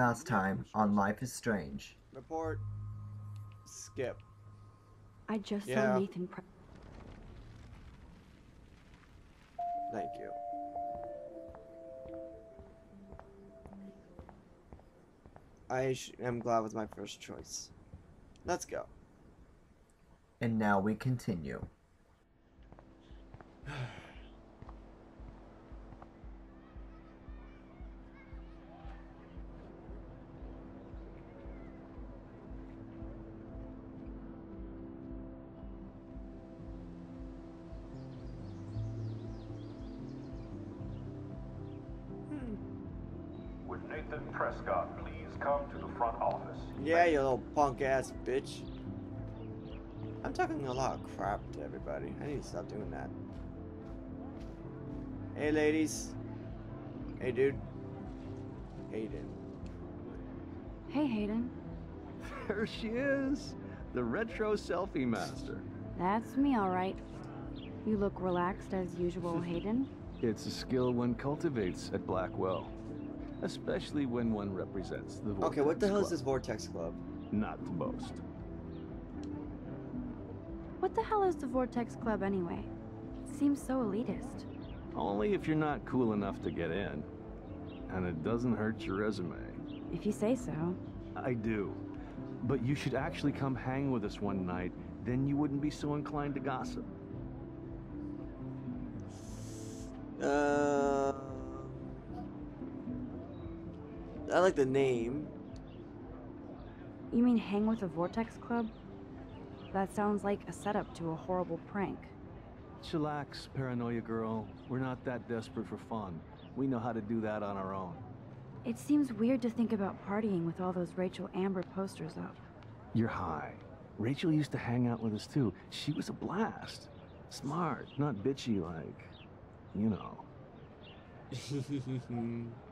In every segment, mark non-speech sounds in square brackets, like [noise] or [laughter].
Last time on Life is Strange. Report. Skip. I just Yeah. saw Nathan. Pre- Thank you. I am glad with my first choice. Let's go. And now we continue. You little punk ass bitch. I'm talking a lot of crap to everybody. I need to stop doing that. Hey, ladies. Hey, dude. Hayden. hey, Hayden. [laughs] There she is, the retro selfie master. That's me, all right. You look relaxed as usual, [laughs] Hayden. It's a skill one cultivates at Blackwell, especially when one represents the Vortex Okay, what the hell is this Vortex Club? Not to boast. What the hell is the Vortex Club anyway? It seems so elitist. Only if you're not cool enough to get in. And it doesn't hurt your resume. If you say so. I do. But you should actually come hang with us one night, then you wouldn't be so inclined to gossip. Uh, I like the name. You mean hang with the Vortex Club? That sounds like a setup to a horrible prank. Chillax, paranoia girl. We're not that desperate for fun. We know how to do that on our own. It seems weird to think about partying with all those Rachel Amber posters up. You're high. Rachel used to hang out with us too. She was a blast. Smart, not bitchy like, you know. [laughs]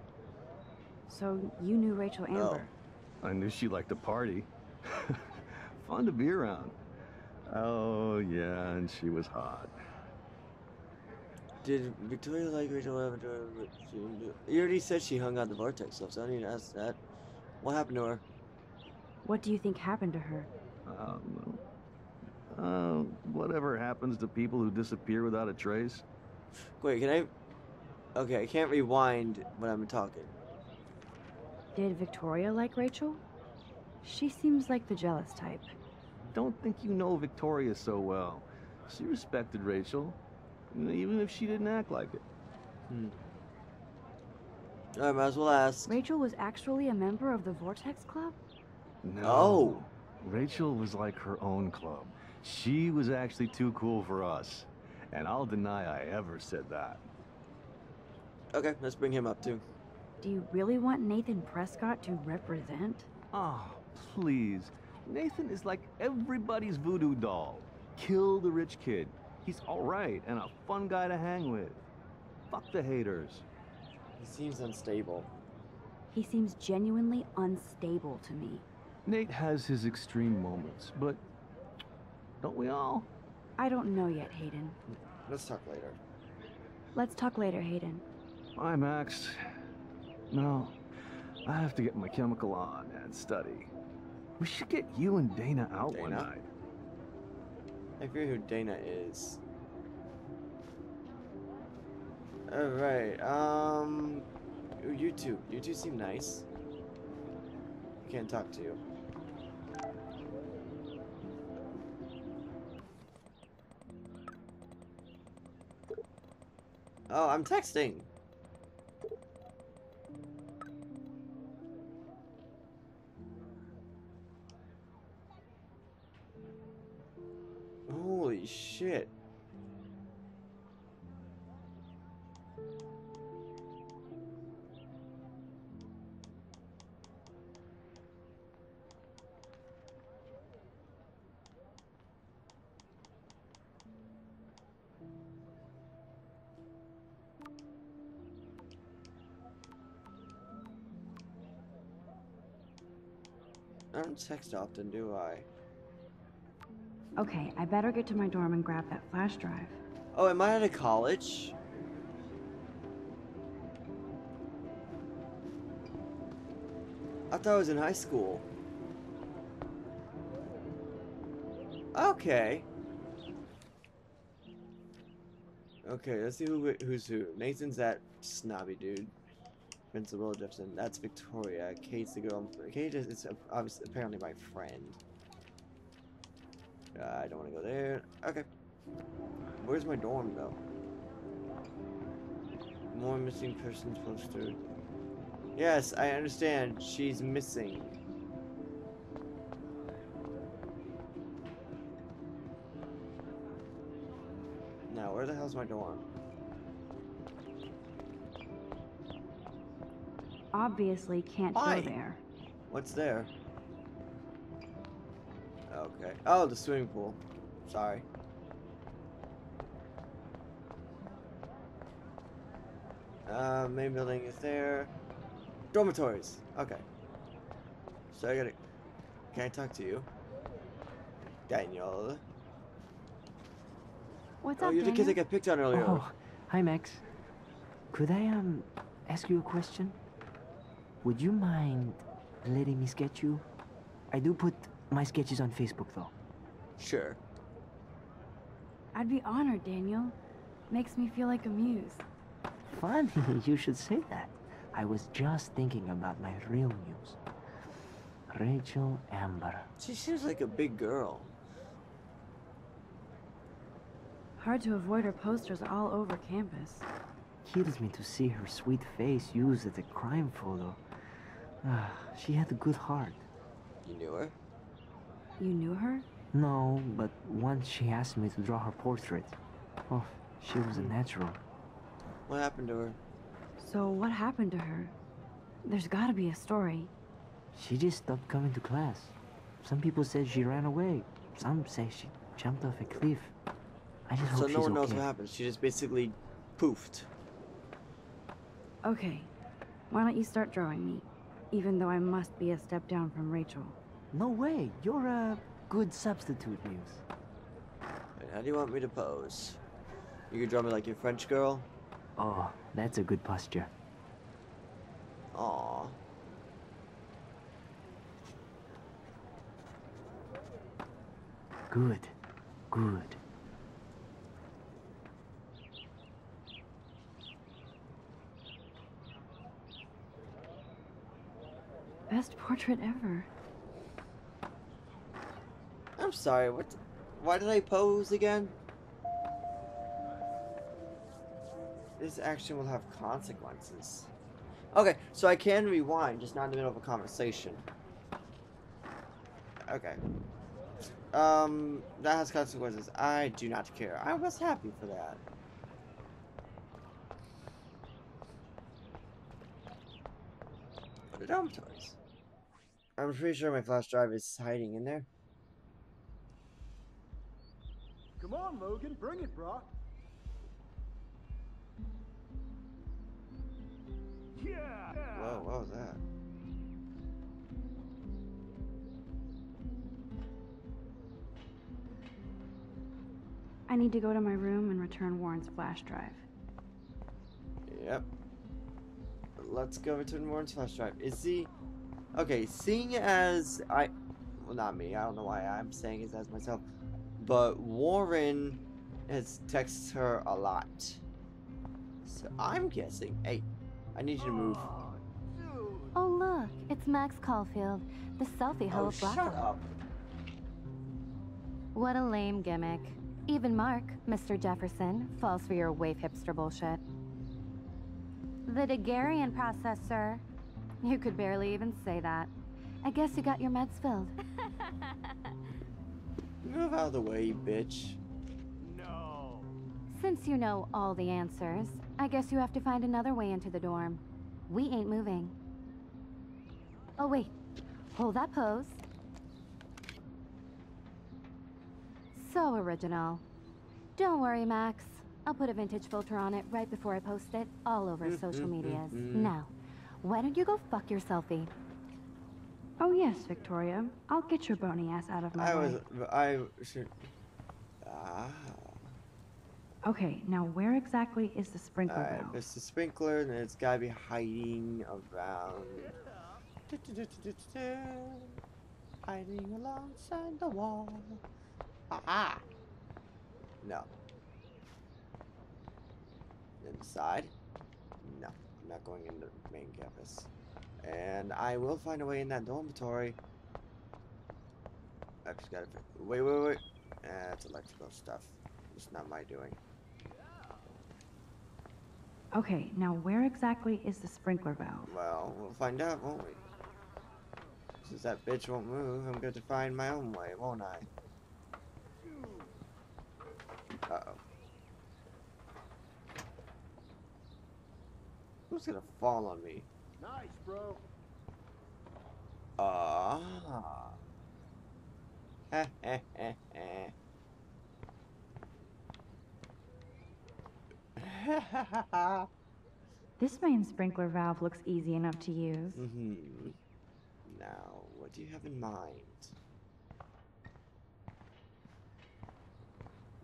So you knew Rachel Amber. I knew she liked to party. [laughs] Fun to be around. Oh, yeah, and she was hot. Did Victoria like Rachel Avatar? You already said she hung out the Vortex stuff, so I don't need to ask that. What happened to her? What do you think happened to her? Um, uh, whatever happens to people who disappear without a trace? Wait, can I? Okay, I can't rewind when I'm talking. Did Victoria like Rachel? She seems like the jealous type. Don't think you know Victoria so well. She respected Rachel, even if she didn't act like it. Hmm. I might as well ask. Rachel was actually a member of the Vortex Club? No. Oh. Rachel was like her own club. She was actually too cool for us. And I'll deny I ever said that. Okay, let's bring him up too. Do you really want Nathan Prescott to represent? Oh, please. Nathan is like everybody's voodoo doll. Kill the rich kid. He's alright and a fun guy to hang with. Fuck the haters. He seems unstable. He seems genuinely unstable to me. Nate has his extreme moments, but don't we all? I don't know yet, Hayden. Let's talk later. Let's talk later, Hayden. Bye, Max. No, I have to get my chemical on and study. We should get you and Dana out one night. I forget who Dana is. Alright, um. ooh, You two. You two seem nice. I can't talk to you. Oh, I'm texting. I don't text often, do I? Okay, I better get to my dorm and grab that flash drive. Oh, am I out of college? I thought I was in high school. Okay. Okay, let's see who who's who. Nathan's that snobby dude. Principal Jefferson. That's Victoria. Kate's the girl. Kate is, is obviously apparently my friend. Uh, I don't want to go there. Okay. Where's my dorm though? More missing persons posted. Yes, I understand. She's missing. Now, where the hell's my dorm? Obviously can't Why? go there. What's there? Okay. Oh, the swimming pool. Sorry. Uh, main building is there. Dormitories. Okay. So I gotta. Can I talk to you? Daniel. What's oh, up, you're the kid that got picked on earlier. Oh, hi Max. Could I um ask you a question? Would you mind letting me sketch you? I do put my sketches on Facebook though. Sure. I'd be honored, Daniel. Makes me feel like a muse. Funny, [laughs] you should say that. I was just thinking about my real muse. Rachel Amber. She seems like a big girl. Hard to avoid her posters all over campus. Kills me to see her sweet face used as a crime photo. Ah, she had a good heart. You knew her? You knew her? No, but once she asked me to draw her portrait. Oh, she was a natural. What happened to her? So what happened to her? There's gotta be a story. She just stopped coming to class. Some people said she ran away. Some say she jumped off a cliff. I just So hope no she's one knows okay. what happened. She just basically poofed. Okay, why don't you start drawing me? Even though I must be a step down from Rachel. No way. You're a good substitute, Muse. Wait, how do you want me to pose? You could draw me like your French girl? Oh, that's a good posture. Aw. Good. Good. Best portrait ever. I'm sorry, what? Why did I pose again? This action will have consequences. Okay, so I can rewind, just not in the middle of a conversation. Okay. Um, that has consequences. I do not care. I was happy for that. Are dormitories? I'm pretty sure my flash drive is hiding in there. Come on, Logan, bring it, brah. Yeah. Whoa, what was that? I need to go to my room and return Warren's flash drive. Yep. Let's go return Warren's flash drive. Is he... Okay, seeing as I... Well, not me. I don't know why I'm saying it as myself. But Warren has texted her a lot. So I'm guessing... Hey, I need you to move. Oh look, it's Max Caulfield, the selfie hoe Oh, of shut Blackwell. up. What a lame gimmick. Even Mark, Mr. Jefferson, falls for your wave hipster bullshit. The Daguerrean process, sir. You could barely even say that. I guess you got your meds filled. [laughs] Move out of the way, bitch. No. Since you know all the answers, I guess you have to find another way into the dorm. We ain't moving. Oh, wait. Hold that pose. So original. Don't worry, Max. I'll put a vintage filter on it right before I post it all over Mm, social medias. mm. Now, why don't you go fuck your selfie? Oh yes, Victoria. I'll get your bony ass out of my I way. was... I... Should... Ah... Okay, now where exactly is the sprinkler Alright, valve? there's the sprinkler, and it's gotta be hiding around Hiding alongside the wall. Aha! No. Inside? I'm not going into the main campus. And I will find a way in that dormitory. I just gotta. Wait, wait, wait. That's electrical stuff. It's not my doing. Okay, now where exactly is the sprinkler valve? Well, we'll find out, won't we? Since that bitch won't move, I'm going to find my own way, won't I? Uh-oh. Who's gonna fall on me? Nice, bro. Ah. Heh. [laughs] This main sprinkler valve looks easy enough to use. mm-hmm. Now, what do you have in mind?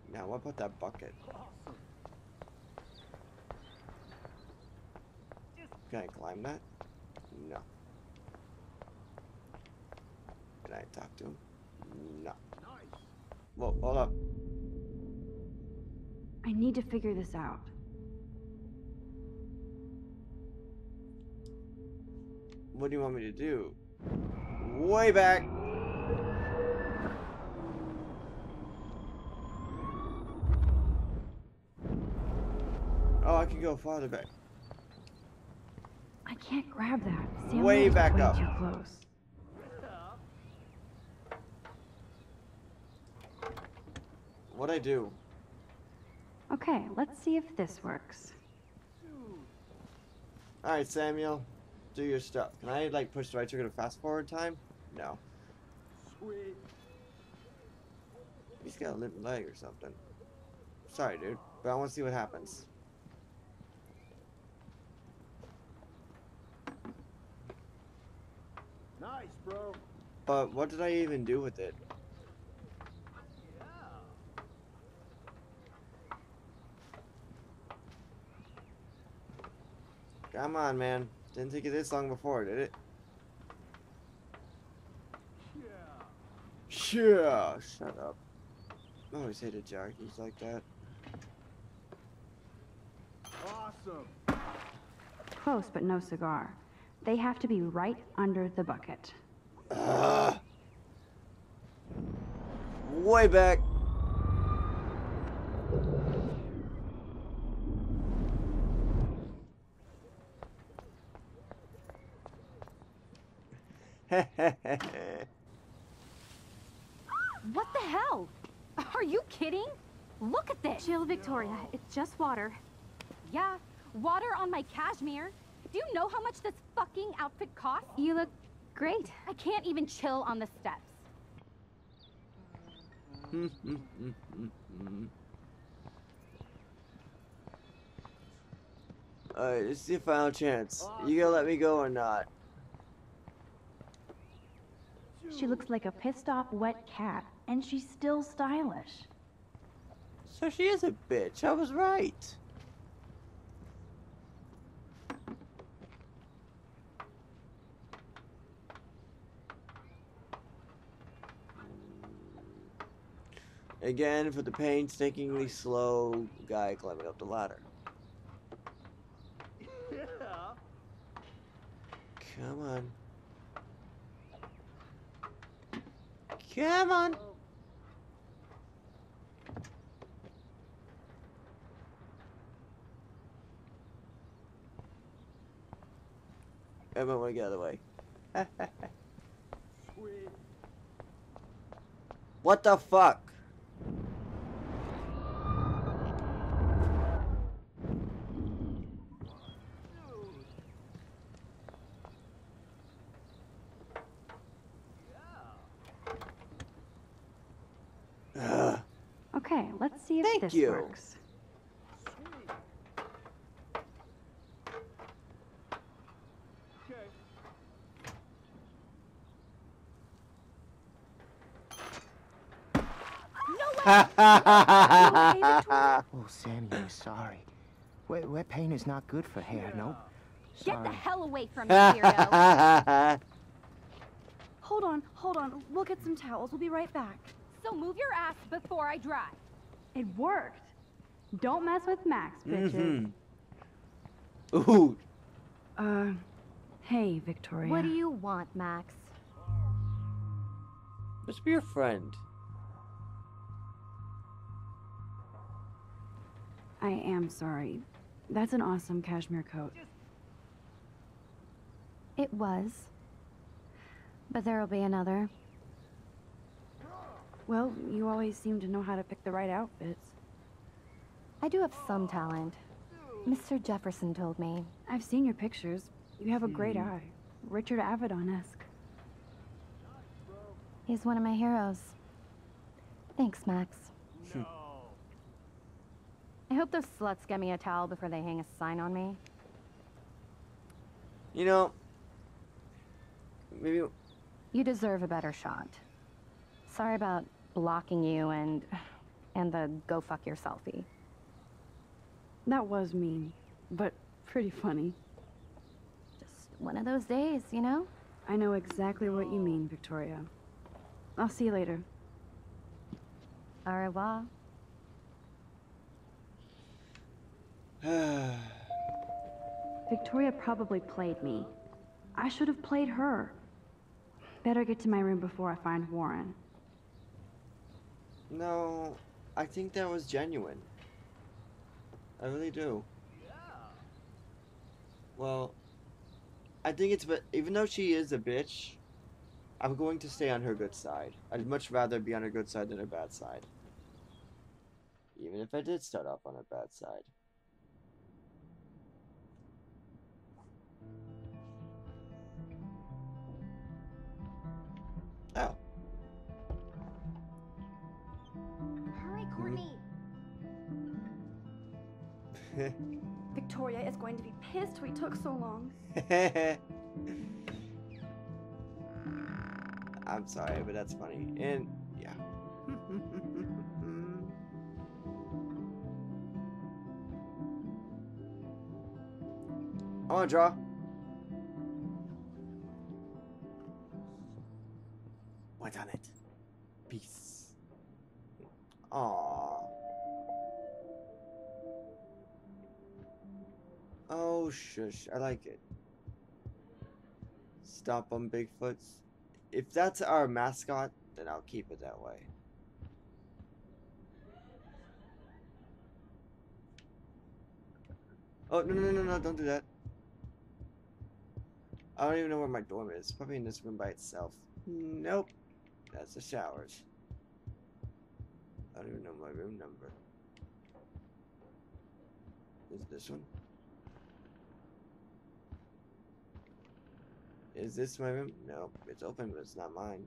Now, what about that bucket? Can I climb that? No. Can I talk to him? No. Nice. Whoa, hold up. I need to figure this out. What do you want me to do? Way back! Oh, I can go farther back. I can't grab that. Sam Way back way up. too close. What'd I do? Okay, let's see if this works. Alright, Samuel. Do your stuff. Can I, like, push the right trigger to fast forward time? No. Sweet. He's got a limp leg or something. Sorry, dude. But I want to see what happens. Nice, bro. But what did I even do with it? Come on, man. Didn't take you this long before, did it? Yeah. Yeah. Shut up. I always hated jockeys like that. Awesome. Close, but no cigar. They have to be right under the bucket. Ugh. Way back. What the hell? Are you kidding? Look at this. Chill, Victoria. It's just water. Yeah, water on my cashmere. Do you know how much this fucking outfit costs? You look great. I can't even chill on the steps. Alright, this is your final chance. You gonna let me go or not? She looks like a pissed off wet cat, and she's still stylish. So she is a bitch. I was right. Again, for the painstakingly slow guy climbing up the ladder. Yeah. Come on. Come on. Everyone want to get out of the way. [laughs] What the fuck? Ugh. Okay, let's see if Thank this you. works. [laughs] Oh, Sammy, I'm sorry. Wet, wet paint is not good for hair, no? Get Sorry. the hell away from me, weirdo. [laughs] Hold on, hold on. We'll get some towels. We'll be right back. So move your ass before I drive. It worked. Don't mess with Max, bitches. Mm-hmm. Ooh. Uh, hey, Victoria. What do you want, Max? Let's be your friend. I am sorry. That's an awesome cashmere coat. It was. But there'll be another. Well, you always seem to know how to pick the right outfits. I do have some talent. Mr. Jefferson told me. I've seen your pictures. You have a great Hmm. eye. Richard Avedon-esque. He's one of my heroes. Thanks, Max. I hope those sluts get me a towel before they hang a sign on me. You know, maybe You deserve a better shot. Sorry about blocking you and and the go fuck your selfie. That was mean, but pretty funny. Just one of those days, you know? I know exactly what you mean, Victoria. I'll see you later. Au revoir. [sighs] Victoria probably played me. I should have played her. Better get to my room before I find Warren. No. I think that was genuine. I really do. Yeah. Well, I think it's but even though she is a bitch, I'm going to stay on her good side. I'd much rather be on her good side than her bad side. Even if I did start off on her bad side. Oh. [laughs] Victoria is going to be pissed we took so long. [laughs] I'm sorry, but that's funny. And yeah. [laughs] I want to draw. What's on it? Peace. Aww. Oh, shush. I like it. Stop on Bigfoots. If that's our mascot, then I'll keep it that way. Oh, no, no, no, no, don't do that. I don't even know where my dorm is. Probably in this room by itself. Nope. That's the showers. I don't even know my room number. Is this one? Is this my room? No, it's open, but it's not mine.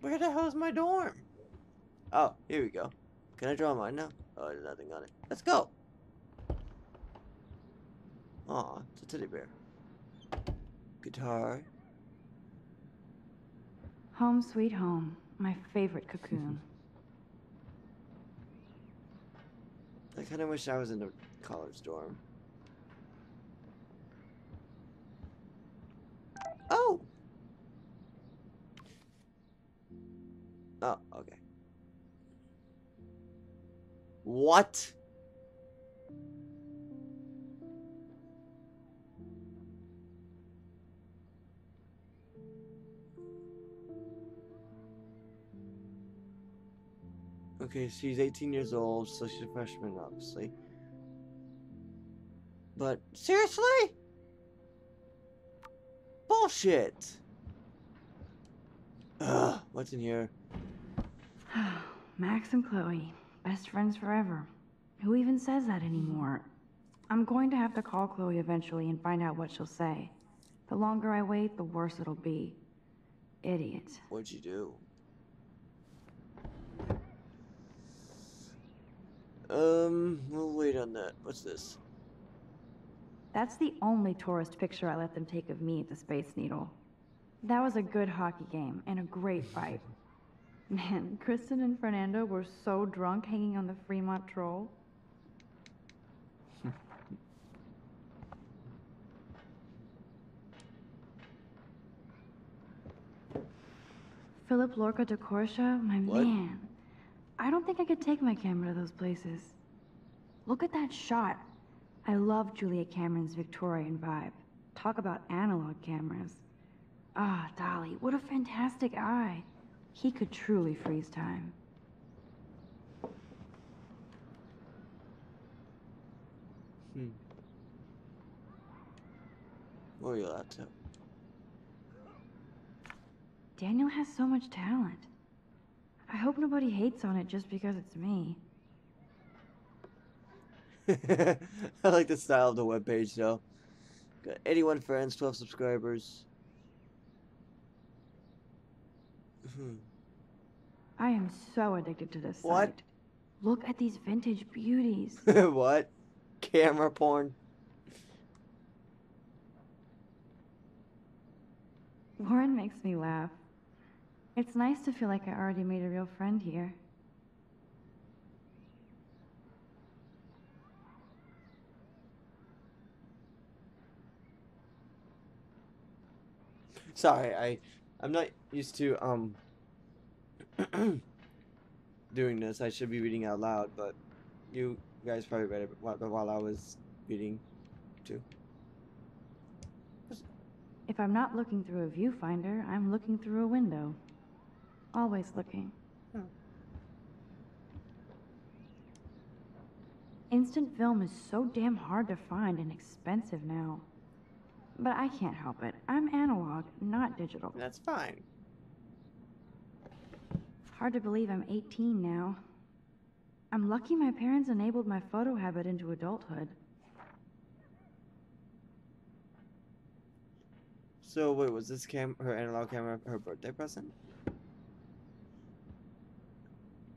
Where the hell's my dorm? Oh, here we go. Can I draw mine now? Oh, there's nothing on it. Let's go. Aw, it's a teddy bear. Guitar. Home sweet home. My favorite cocoon. [laughs] [laughs] I kind of wish I was in a college dorm. Oh! Oh, okay. What? Okay, she's 18 years old, so she's a freshman, obviously. But seriously? Bullshit. Ugh, what's in here? [sighs] Max and Chloe, best friends forever. Who even says that anymore? I'm going to have to call Chloe eventually and find out what she'll say. The longer I wait, the worse it'll be. Idiot. What'd you do? Um, we'll wait on that. What's this? That's the only tourist picture I let them take of me at the Space Needle. That was a good hockey game and a great fight. [laughs] Man, Kristen and Fernando were so drunk hanging on the Fremont Troll. [laughs] Philip-Lorca diCorcia, my what? man. I don't think I could take my camera to those places. Look at that shot I love Julia Cameron's Victorian vibe. Talk about analog cameras. Ah, Dolly, what a fantastic eye. He could truly freeze time. Hmm. What were you allowed to? Daniel has so much talent. I hope nobody hates on it just because it's me. [laughs] I like the style of the webpage though. Got 81 friends, 12 subscribers. Hmm. I am so addicted to this What? site. Look at these vintage beauties. [laughs] what? Camera porn? Warren makes me laugh. It's nice to feel like I already made a real friend here. Sorry, I I'm not used to um [clears throat] doing this. I should be reading out loud, but you guys probably read it while, while I was reading too. If I'm not looking through a viewfinder, I'm looking through a window. Always looking. Hmm. Instant film is so damn hard to find and expensive now. But I can't help it. I'm analog, not digital. That's fine. Hard to believe I'm 18 now. I'm lucky my parents enabled my photo habit into adulthood. So wait, was this cam her analog camera her birthday present?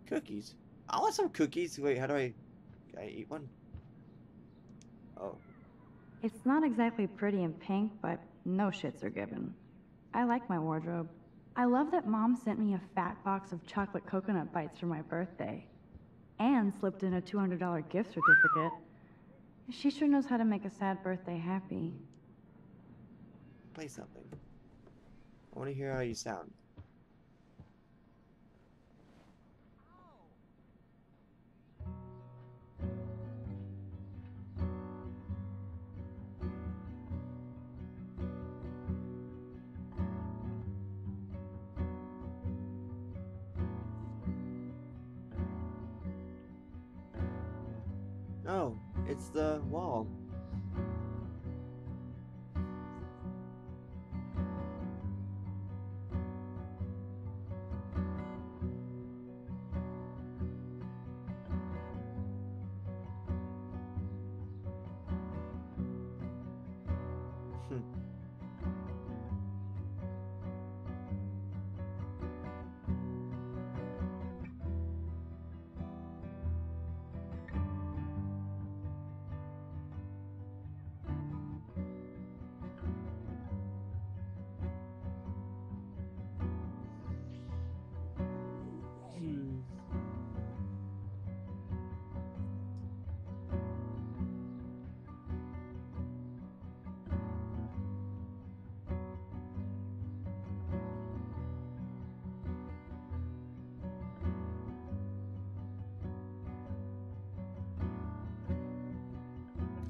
Cookies. I want some cookies. Wait, how do I? Can I eat one? Oh, It's not exactly pretty and pink, but no shits are given. I like my wardrobe. I love that mom sent me a fat box of chocolate coconut bites for my birthday. And slipped in a $200 gift certificate. She sure knows how to make a sad birthday happy. play something. I want to hear how you sound. No, it's the wall.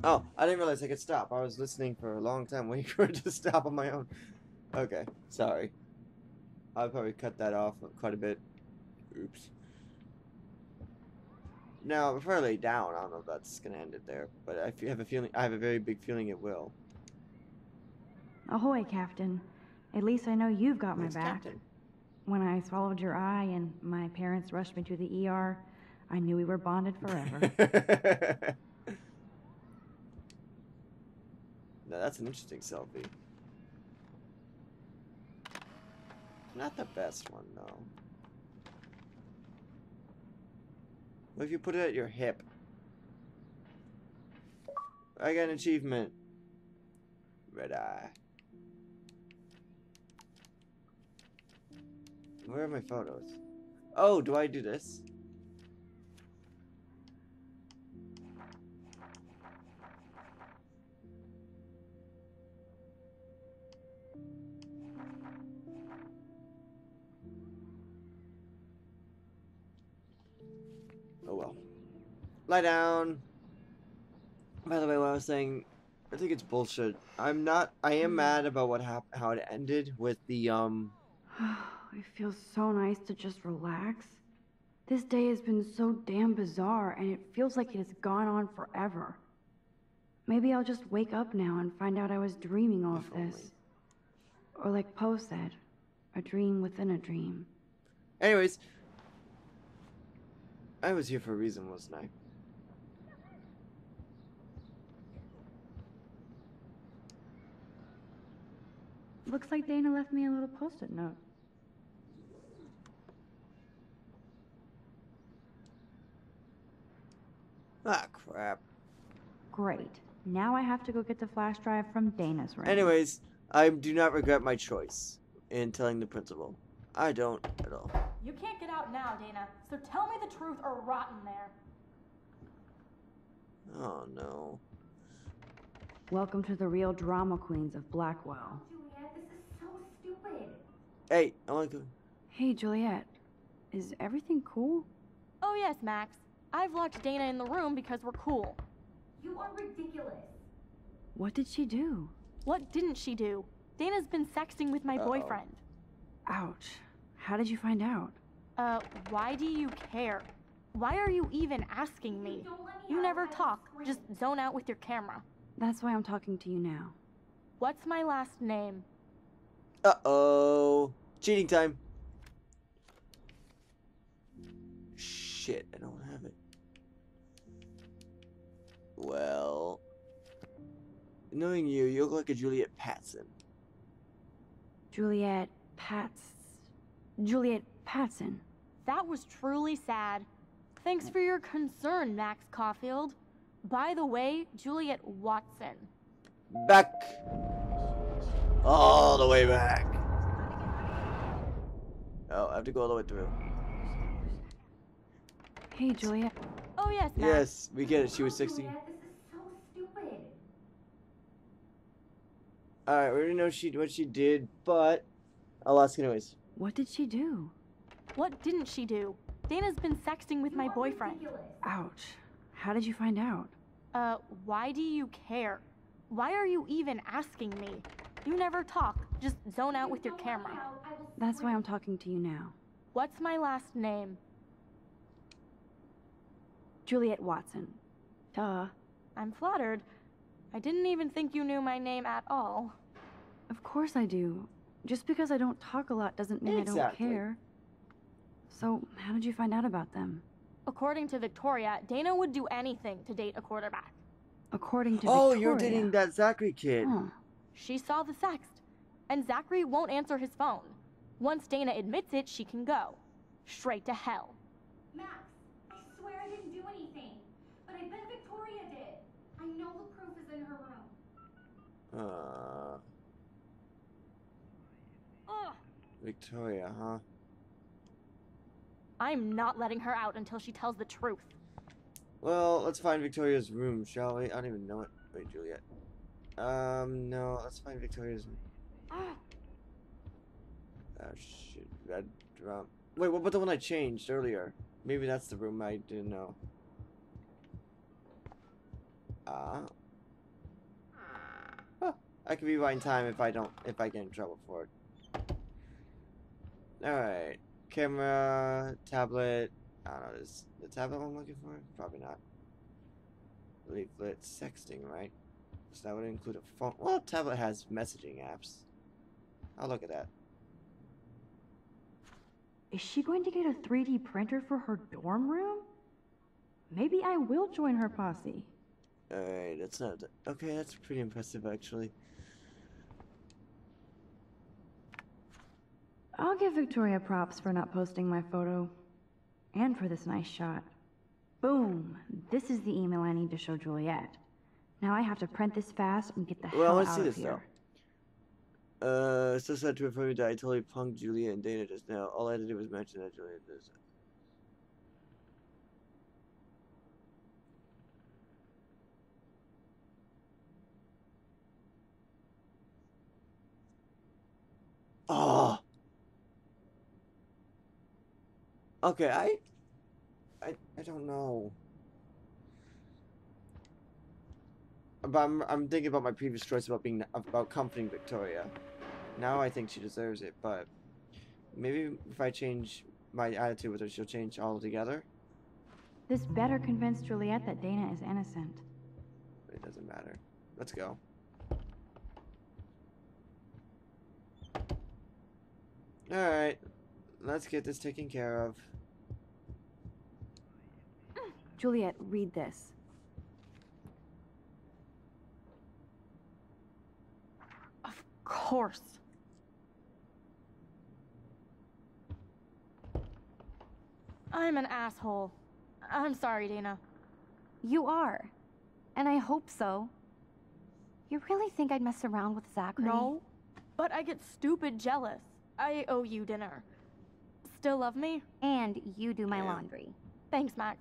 Oh, I didn't realize I could stop. I was listening for a long time [laughs] waiting for it to stop on my own. Okay, sorry. I'll probably cut that off quite a bit. Oops. Now, I lay down, I don't know if that's gonna end it there, but I have a feeling. I have a very big feeling it will. Ahoy, Captain. At least I know you've got my Thanks, back. Captain. When I swallowed your eye and my parents rushed me to the ER, I knew we were bonded forever. [laughs] now that's an interesting selfie. Not the best one though. What if you put it at your hip? I got an achievement. Red eye. Where are my photos? Oh, do I do this? Lie down. By the way, what I was saying, I think it's bullshit. I'm not. I am mad about what hap- how it ended with the um. [sighs] it feels so nice to just relax. This day has been so damn bizarre, and it feels like it has gone on forever. Maybe I'll just wake up now and find out I was dreaming all of this. Or like Poe said, a dream within a dream. Anyways, I was here for a reason, wasn't I? Looks like Dana left me a little post-it note. Ah, crap. Great. Now I have to go get the flash drive from Dana's room. Anyways, I do not regret my choice in telling the principal. I don't at all. You can't get out now, Dana, so tell me the truth or rot in there. Oh no. Welcome to the real drama queens of Blackwell. Juliet, this is so stupid. Hey, I want to. Hey, Juliet. Is everything cool? Oh, yes, Max. I've locked Dana in the room because we're cool. You are ridiculous. What did she do? What didn't she do? Dana's been sexting with my Uh-oh. boyfriend. Ouch. How did you find out? Uh, why do you care? Why are you even asking me? Don't let me You out, never I talk, just zone out with your camera. That's why I'm talking to you now. What's my last name? Uh oh. Cheating time. Shit, I don't have it. Well. Knowing you, you look like a Juliet Patson. Juliet Pats. Juliet Patson. That was truly sad. Thanks for your concern, Max Caulfield. By the way, Juliet Watson. Back. All the way back. Oh, I have to go all the way through. Hey, Julia. Oh, yes, Max. Yes, we get it. She was Oh, 16. This is so stupid. Alright, we already know she what she did, but I'll ask anyways. What did she do? What didn't she do? Dana's been sexting with You my boyfriend. Ouch. How did you find out? Uh, why do you care? Why are you even asking me? You never talk, just zone out with your don't let me camera. out, I will That's why. I'm talking to you now. What's my last name? Juliet Watson. Duh. I'm flattered. I didn't even think you knew my name at all. Of course I do. Just because I don't talk a lot doesn't mean Exactly. I don't care. So, how did you find out about them? According to Victoria, Dana would do anything to date a quarterback. According to Oh, Victoria. you're dating that Zachary kid. Huh. She saw the sext, and Zachary won't answer his phone. Once Dana admits it, she can go. Straight to hell. Max, I swear I didn't do anything. But I bet Victoria did. I know the proof is in her room. Uh, Ugh. Victoria, huh? I'm not letting her out until she tells the truth. Well, let's find Victoria's room, shall we? I don't even know it. Wait, Juliet. Um, no, let's find Victoria's. Ah, [gasps] Oh shit, red drum. Wait, what about the one I changed earlier? Maybe that's the room I didn't know. Ah. Huh, I can rewind time if I don't, if I get in trouble for it. Alright. Camera, tablet. I don't know, is the tablet I'm looking for? Probably not. Leaflet, sexting, right? So that would include a phone. Well, tablet has messaging apps. I'll look at that. Is she going to get a 3D printer for her dorm room? Maybe I will join her posse. Alright, that's not. Okay, that's pretty impressive, actually. I'll give Victoria props for not posting my photo. And for this nice shot. Boom! This is the email I need to show Juliet. Now I have to print this fast and get the Well, hell let's out see of this, here. Uh, so sad to inform you that I totally punked Julia and Dana just now. All I had to do was mention that Julia does. Oh. Okay, I I, I don't know. But I'm, I'm thinking about my previous choice about being about comforting Victoria. Now I think she deserves it, but maybe if I change my attitude with her, she'll change altogether. This better convince Juliet that Dana is innocent. It doesn't matter. Let's go. Alright. Let's get this taken care of. Juliet, read this. Of course. I'm an asshole. I'm sorry, Dana. You are. And I hope so. You really think I'd mess around with Zachary? No, but I get stupid jealous. I owe you dinner. Still love me? And you do my laundry. Thanks, Max.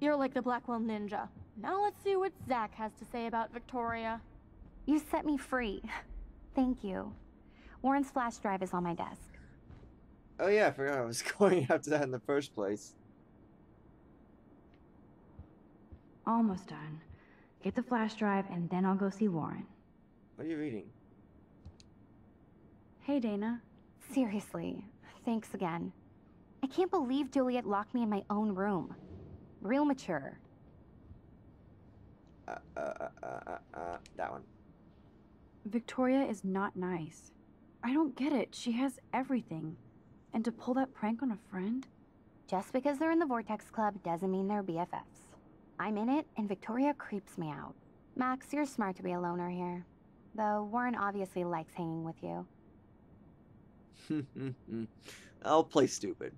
You're like the Blackwell Ninja. Now let's see what Zach has to say about Victoria. You set me free. [laughs] Thank you. Warren's flash drive is on my desk. Oh yeah, I forgot I was [laughs] going after that in the first place. Almost done. Get the flash drive and then I'll go see Warren. What are you reading? Hey, Dana. Seriously, thanks again. I can't believe Juliet locked me in my own room. Real mature. Uh, uh, uh, uh, uh, uh, that one. Victoria is not nice. I don't get it. She has everything. And to pull that prank on a friend? Just because they're in the Vortex Club doesn't mean they're BFFs. I'm in it, and Victoria creeps me out. Max, you're smart to be a loner here. Though Warren obviously likes hanging with you. [laughs] I'll play stupid.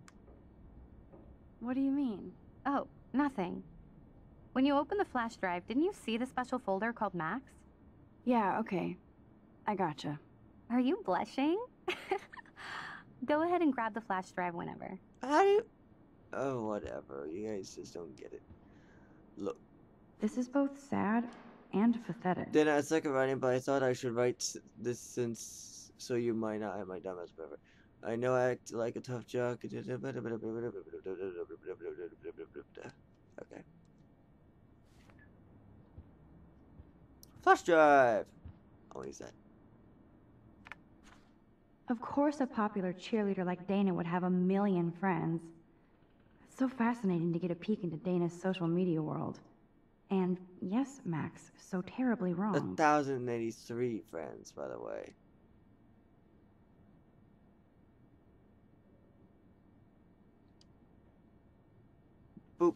What do you mean? Oh, nothing. When you opened the flash drive, didn't you see the special folder called Max? Yeah, okay. I gotcha. Are you blushing? [laughs] Go ahead and grab the flash drive whenever. How do you... Oh, whatever. You guys just don't get it. Look, This is both sad and pathetic. then I second writing, but I thought I should write this since so you might not have my dumbass forever. I know I act like a tough jock. [laughs] Okay. Flash drive. I'll use that. Of course, a popular cheerleader like Dana would have a million friends. It's so fascinating to get a peek into Dana's social media world. And yes, Max, so terribly A wrong. thousand eighty-three friends, by the way. Boop.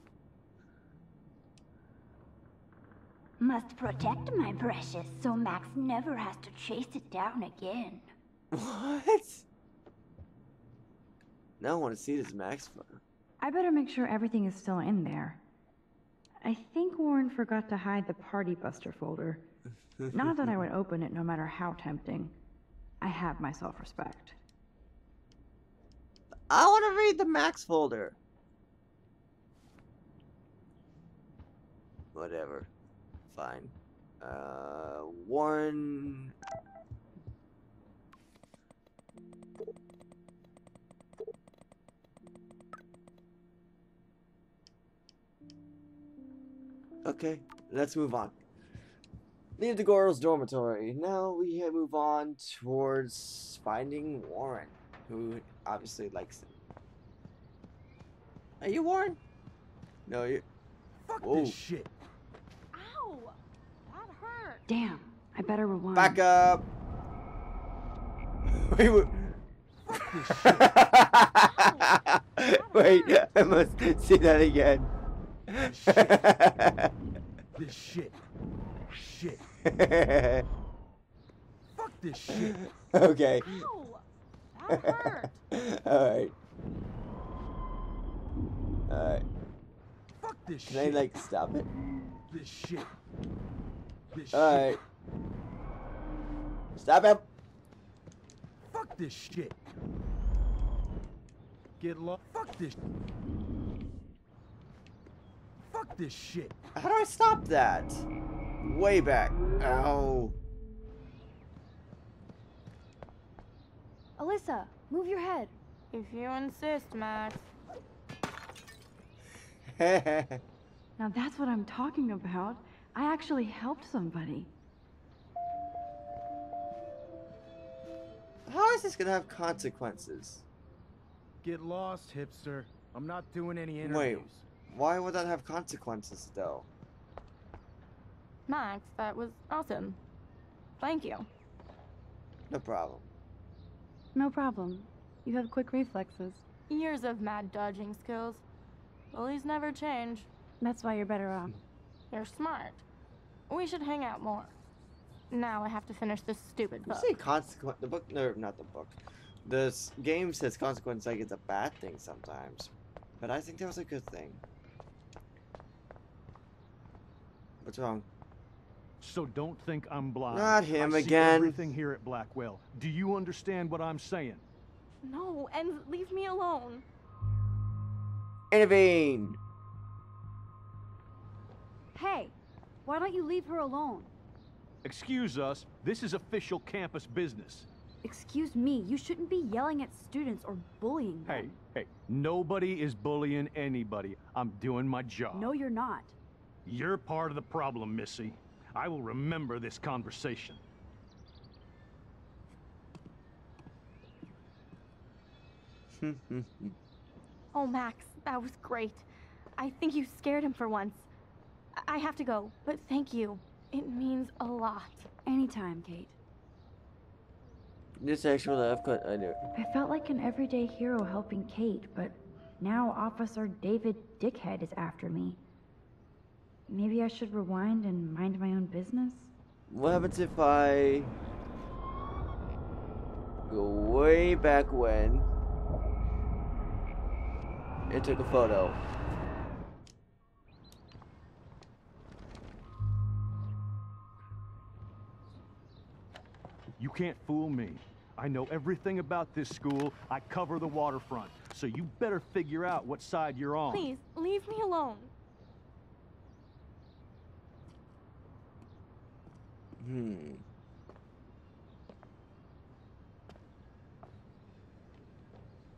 Must protect my precious so Max never has to chase it down again. What? Now I want to see this Max photo. I better make sure everything is still in there. I think Warren forgot to hide the Party Buster folder. Not that I would [laughs] open it no matter how tempting. I have my self respect. I want to read the Max folder. Whatever. Fine. Uh, Warren. Okay, let's move on. Leave the girls' dormitory. Now we move on towards finding Warren, who obviously likes him. Are you Warren? No, you. Fuck Whoa. this shit. Ow! That hurt. Damn, I better rewind. Back up. [laughs] Wait, wait. [laughs] Wait, I must see that again. This shit. Shit. [laughs] Fuck this shit. okay. Ow! That hurt. [laughs] Alright. Alright. Fuck this Can I, like, stop it? This shit. This shit. Alright. Stop it! Fuck this shit. Get lost. Fuck this. Fuck this shit. How do I stop that? Way back. Ow. Alyssa, move your head. If you insist, Max. [laughs] Now that's what I'm talking about. I actually helped somebody. How is this gonna have consequences? Get lost, hipster. I'm not doing any Wait, interviews. Why would that have consequences though? Max, that was awesome. Thank you. No problem. No problem. You have quick reflexes. Years of mad dodging skills. Bullies never change. That's why you're better off. You're smart. We should hang out more. Now I have to finish this stupid You book. say consequence? The book? No, not the book. This game says consequence like it's a bad thing sometimes, but I think that was a good thing. What's wrong? So don't think I'm blind. Not him I see again. Everything here at Blackwell. Do you understand what I'm saying? No, and leave me alone. Intervene. Hey, why don't you leave her alone? Excuse us. This is official campus business. Excuse me, you shouldn't be yelling at students or bullying them. Hey, hey, nobody is bullying anybody. I'm doing my job. No, you're not. You're part of the problem, Missy. I will remember this conversation. [laughs] Oh, Max, that was great. I think you scared him for once. I I have to go, but thank you. It means a lot. Anytime, Kate. this actual life cut. I knew. I felt like an everyday hero helping Kate, but now Officer David Dickhead is after me. Maybe I should rewind and mind my own business? What happens if I go way back when and took a photo? You can't fool me. I know everything about this school. I cover the waterfront. So you better figure out what side you're on. Please, leave me alone. Hmm.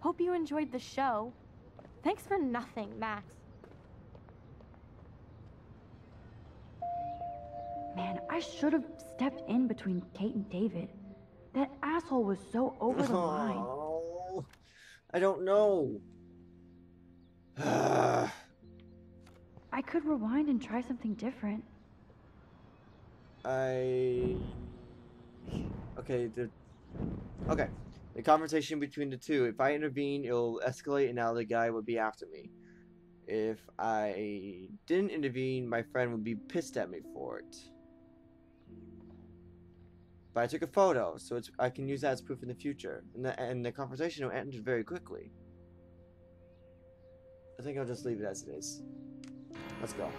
Hope you enjoyed the show. Thanks for nothing, Max. Man, I should have stepped in between Kate and David. That asshole was so over the line. Oh, I don't know. [sighs] I could rewind and try something different. I. Okay, the. Okay. The conversation between the two. If I intervene, it'll escalate, and now the guy would be after me. If I didn't intervene, my friend would be pissed at me for it. But I took a photo, so it's I can use that as proof in the future, and the and the conversation will end very quickly. I think I'll just leave it as it is. Let's go.